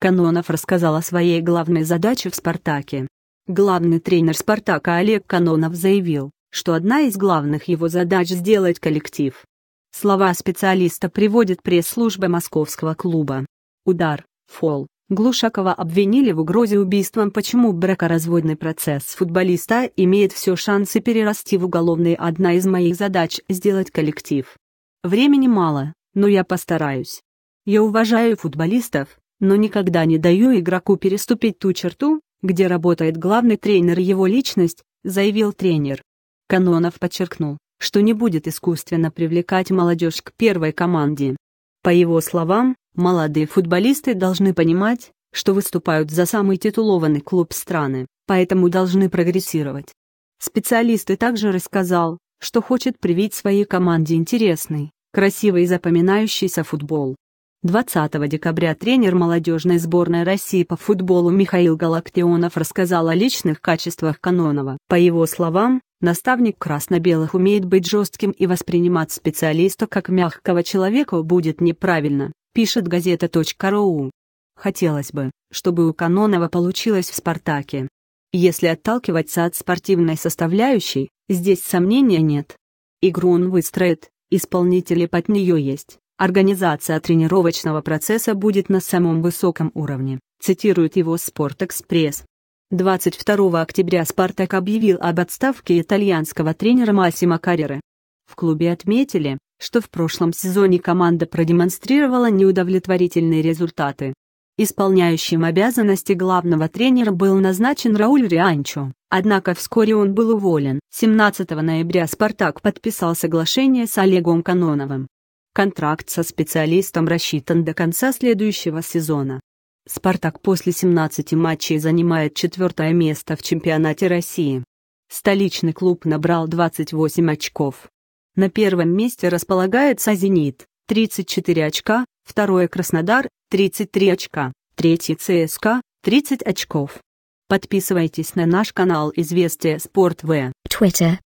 Канонов рассказал о своей главной задаче в «Спартаке». Главный тренер «Спартака» Олег Канонов заявил, что одна из главных его задач – сделать коллектив. Слова специалиста приводит пресс-служба московского клуба. Удар, фол, Глушакова обвинили в угрозе убийством почему бракоразводный процесс футболиста имеет все шансы перерасти в уголовный одна из моих задач – сделать коллектив. Времени мало, но я постараюсь. Я уважаю футболистов, но никогда не даю игроку переступить ту черту, где работает главный тренер его личность, заявил тренер. Канонов подчеркнул, что не будет искусственно привлекать молодежь к первой команде. По его словам, молодые футболисты должны понимать, что выступают за самый титулованный клуб страны, поэтому должны прогрессировать. Специалист и также рассказал, что хочет привить своей команде интересный, красивый и запоминающийся футбол. 20 декабря тренер молодежной сборной России по футболу Михаил Галактионов рассказал о личных качествах Канонова. По его словам, наставник красно-белых умеет быть жестким и воспринимать специалиста как мягкого человека будет неправильно, пишет газета.ру. Хотелось бы, чтобы у Канонова получилось в «Спартаке». Если отталкиваться от спортивной составляющей, здесь сомнения нет. Игру он выстроит, исполнители под нее есть. Организация тренировочного процесса будет на самом высоком уровне, цитирует его «Спортэкспресс». 22 октября «Спартак» объявил об отставке итальянского тренера Массимо Карреры. В клубе отметили, что в прошлом сезоне команда продемонстрировала неудовлетворительные результаты. Исполняющим обязанности главного тренера был назначен Рауль Рианчо, однако вскоре он был уволен. 17 ноября «Спартак» подписал соглашение с Олегом Каноновым, Контракт со специалистом рассчитан до конца следующего сезона. «Спартак» после 17 матчей занимает четвертое место в чемпионате России. Столичный клуб набрал 28 очков. На первом месте располагается «Зенит» – 34 очка, второе «Краснодар» – 33 очка, третий «ЦСКА» – 30 очков. Подписывайтесь на наш канал «Известия Спорт В». Twitter